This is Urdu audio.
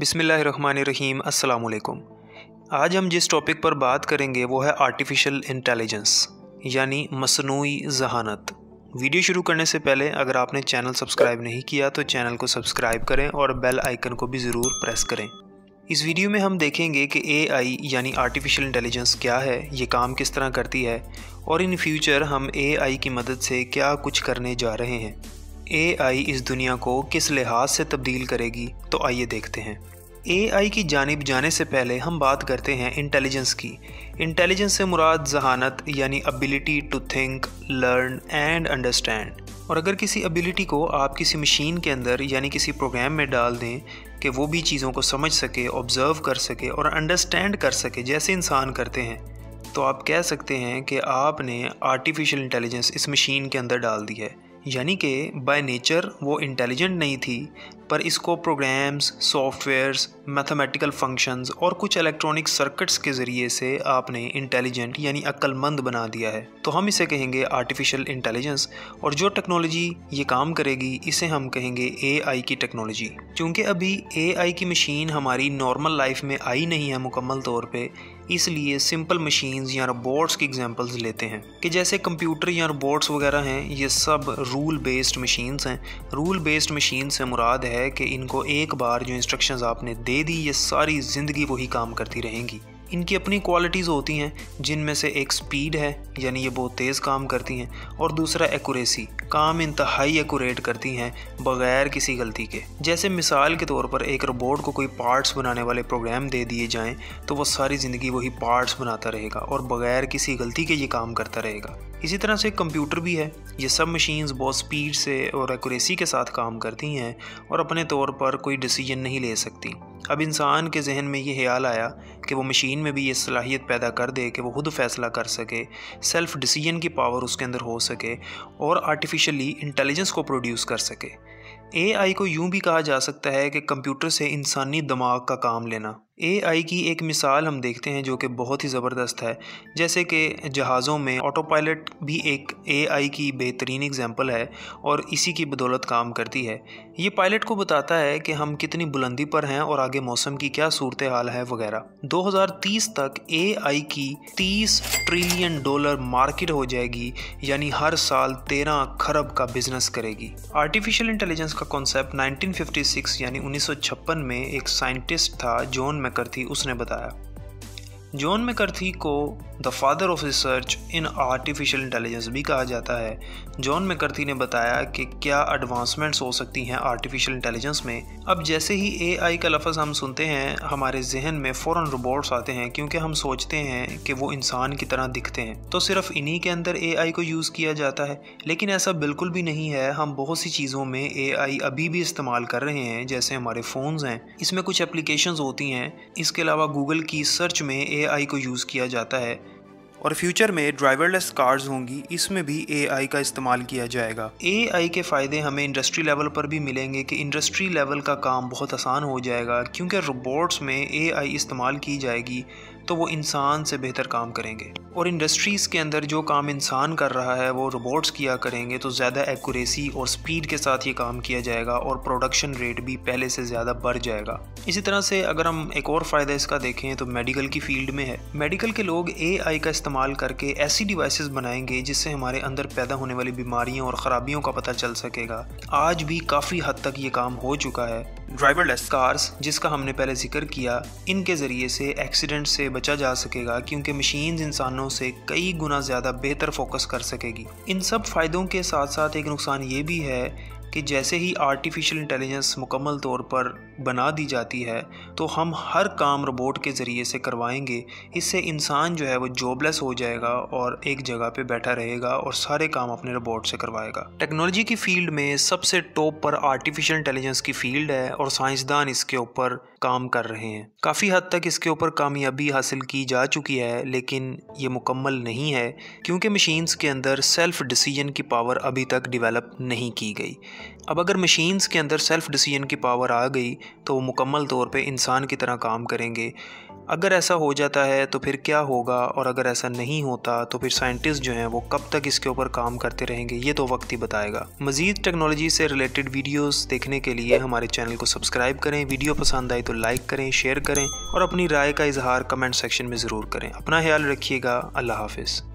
بسم اللہ الرحمن الرحیم، السلام علیکم۔ آج ہم جس ٹاپک پر بات کریں گے وہ ہے آرٹیفیشل انٹیلیجنس یعنی مصنوعی ذہانت۔ ویڈیو شروع کرنے سے پہلے اگر آپ نے چینل سبسکرائب نہیں کیا تو چینل کو سبسکرائب کریں اور بیل آئیکن کو بھی ضرور پریس کریں۔ اس ویڈیو میں ہم دیکھیں گے کہ اے آئی یعنی آرٹیفیشل انٹیلیجنس کیا ہے، یہ کام کس طرح کرتی ہے، اور ان فیوچر ہم اے آئی کی مدد سے کیا کچھ کرنے جا رہے ہیں۔ اے آئی اس دنیا کو کس لحاظ سے تبدیل کرے گی؟ تو آئیے دیکھتے ہیں۔ اے آئی کی جانب جانے سے پہلے ہم بات کرتے ہیں انٹیلیجنس کی۔ انٹیلیجنس سے مراد ذہانت یعنی ability to think learn and understand اور اگر کسی ابیلٹی کو آپ کسی مشین کے اندر یعنی کسی پروگرام میں ڈال دیں کہ وہ بھی چیزوں کو سمجھ سکے آبزرو کر سکے اور انڈرسٹینڈ کر سکے جیسے انسان کرتے ہیں، تو آپ کہہ سکتے ہیں کہ آپ نے آرٹیفیشل انٹیلیجنس اس مشین کے اندر ڈال دی ہے۔ یعنی کہ بائی نیچر وہ انٹیلیجنٹ نہیں تھی، پر اس کو programs softwares mathematical functions اور کچھ الیکٹرانک سرکٹس کے ذریعے سے آپ نے انٹیلیجنٹ یعنی عقل مند بنا دیا ہے۔ تو ہم اسے کہیں گے آرٹیفیشل انٹیلیجنس اور جو ٹیکنالوجی یہ کام کرے گی، اسے ہم کہیں گے اے آئی کی ٹیکنالوجی چونکہ ابھی اے آئی کی مشین ہماری نارمل لائف میں آئی نہیں ہے مکمل طور پہ اس لیے سمپل مشینز یا روبوٹس کی اگزامپلز لیتے ہیں کہ جیسے کمپیوٹر یا روبوٹس وغیرہ ہیں، یہ سب رول بیسڈ مشینز ہیں۔ رول بیسڈ مشین سے مراد ہے کہ ان کو ایک بار جو انسٹرکشنز آپ نے دے دی، یہ ساری زندگی وہی کام کرتی رہیں گی۔ ان کی اپنی کوالٹیز ہوتی ہیں، جن میں سے ایک سپیڈ ہے یعنی یہ بہت تیز کام کرتی ہیں، اور دوسرا ایکوریسی کام انتہائی ایکوریٹ کرتی ہیں، بغیر کسی غلطی کے۔ جیسے مثال کے طور پر ایک روبوٹ کو کوئی پارٹس بنانے والے پروگرام دے دیے جائیں، تو وہ ساری زندگی وہی پارٹس بناتا رہے گا اور بغیر کسی غلطی کے یہ کام کرتا رہے گا۔ اسی طرح سے کمپیوٹر بھی ہے۔ یہ سب مشینز بہت سپیڈ سے اور ایکوریسی کے ساتھ کام کرتی ہیں اور اپنے طور پر کوئی ڈیسیجن نہیں لے سکتی۔ اب انسان کے ذہن میں یہ خیال آیا کہ وہ مشین میں بھی یہ صلاحیت پیدا کر دے کہ وہ خود فیصلہ کر سکے سیلف ڈیسیجن کی پاور اس کے اندر ہو سکے اور آرٹیفیشلی انٹیلیجنس کو پروڈیوس کر سکے۔ اے آئی کو یوں بھی کہا جا سکتا ہے کہ کمپیوٹر سے انسانی دماغ کا کام لینا۔ اے آئی کی ایک مثال ہم دیکھتے ہیں جو کہ بہت ہی زبردست ہے۔ جیسے کہ جہازوں میں آٹو پائلٹ بھی ایک اے آئی کی بہترین اگزامپل ہے اور اسی کی بدولت کام کرتی ہے۔ یہ پائلٹ کو بتاتا ہے کہ ہم کتنی بلندی پر ہیں اور آگے موسم کی کیا صورت حال ہے وغیرہ۔ دو ہزار تیس تک اے آئی کی تیس ٹریلین ڈالر مارکیٹ ہو جائے گی یعنی ہر سال تیرہ کھرب کا بزنس کرے گی۔ آرٹیفیشل انٹیلیجنس کا کانسیپٹ نائنٹین ففٹی سکس یعنی انیس سو چھپن میں ایک سائنٹسٹ تھا جون کرتی اس نے بتایا۔ جون میکرتھی کو the father of research in artificial intelligence بھی کہا جاتا ہے۔ جون میکرتھی نے بتایا کہ کیا ایڈوانسمنٹس ہو سکتی ہیں آرٹیفیشل انٹیلیجنس میں۔ اب جیسے ہی اے آئی کا لفظ ہم سنتے ہیں، ہمارے ذہن میں فوراً روبوٹس آتے ہیں کیونکہ ہم سوچتے ہیں کہ وہ انسان کی طرح دکھتے ہیں۔ تو صرف انہی کے اندر اے آئی کو یوز کیا جاتا ہے۔ لیکن ایسا بالکل بھی نہیں ہے۔ ہم بہت سی چیزوں میں اے آئی ابھی بھی استعمال کر رہے ہیں، جیسے ہمارے فونز ہیں۔ اس میں کچھ اپلیکیشنز ہوتی ہیں۔ اس کے علاوہ گوگل کی سرچ میں اے آئی کو یوز کیا جاتا ہے اور فیوچر میں ڈرائیور لیس کارز ہوں گی، اس میں بھی اے آئی کا استعمال کیا جائے گا۔ اے آئی کے فائدے ہمیں انڈسٹری لیول پر بھی ملیں گے کہ انڈسٹری لیول کا کام بہت آسان ہو جائے گا، کیونکہ روبوٹس میں اے آئی استعمال کی جائے گی۔ تو وہ انسان سے بہتر کام کریں گے۔ اور انڈسٹریز کے اندر جو کام انسان کر رہا ہے، وہ روبوٹس کیا کریں گے، تو زیادہ ایکوریسی اور سپیڈ کے ساتھ یہ کام کیا جائے گا اور پروڈکشن ریٹ بھی پہلے سے زیادہ بڑھ جائے گا۔ اسی طرح سے اگر ہم ایک اور فائدہ اس کا دیکھیں، تو میڈیکل کی فیلڈ میں ہے۔ میڈیکل کے لوگ اے آئی کا استعمال کر کے ایسی ڈیوائسز بنائیں گے، جس سے ہمارے اندر پیدا ہونے والی بیماریوں اور خرابیوں کا پتہ چل سکے گا۔ آج بھی کافی حد تک یہ کام ہو چکا ہے۔ ڈرائیور لیس کارز جس کا ہم نے پہلے ذکر کیا، ان کے ذریعے سے ایکسیڈنٹ سے بچا جا سکے گا کیونکہ مشینز انسانوں سے کئی گنا زیادہ بہتر فوکس کر سکے گی۔ ان سب فائدوں کے ساتھ ساتھ ایک نقصان یہ بھی ہے کہ جیسے ہی آرٹیفیشل انٹیلیجنس مکمل طور پر بنا دی جاتی ہے، تو ہم ہر کام روبوٹ کے ذریعے سے کروائیں گے۔ اس سے انسان جو ہے وہ جاب لیس ہو جائے گا اور ایک جگہ پہ بیٹھا رہے گا اور سارے کام اپنے روبوٹ سے کروائے گا۔ ٹیکنالوجی کی فیلڈ میں سب سے ٹاپ پر آرٹیفیشل انٹیلیجنس کی فیلڈ ہے اور سائنسدان اس کے اوپر کام کر رہے ہیں۔ کافی حد تک اس کے اوپر کامیابی حاصل کی جا چکی ہے، لیکن یہ مکمل نہیں ہے، کیونکہ مشینز کے اندر سیلف ڈیسیجن کی پاور ابھی تک ڈیولپ نہیں کی گئی۔ اب اگر مشینز کے اندر سیلف ڈیسیجن کی پاور آ گئی تو وہ مکمل طور پہ انسان کی طرح کام کریں گے۔ اگر ایسا ہو جاتا ہے تو پھر کیا ہوگا؟ اور اگر ایسا نہیں ہوتا تو پھر سائنٹسٹ جو ہیں وہ کب تک اس کے اوپر کام کرتے رہیں گے؟ یہ تو وقت ہی بتائے گا۔ مزید ٹیکنالوجی سے ریلیٹڈ ویڈیوز دیکھنے کے لیے ہمارے چینل کو سبسکرائب کریں۔ ویڈیو پسند آئی تو لائک کریں شیئر کریں اور اپنی رائے کا اظہار کمنٹ سیکشن میں ضرور کریں۔ اپنا خیال رکھیے گا۔ اللہ حافظ۔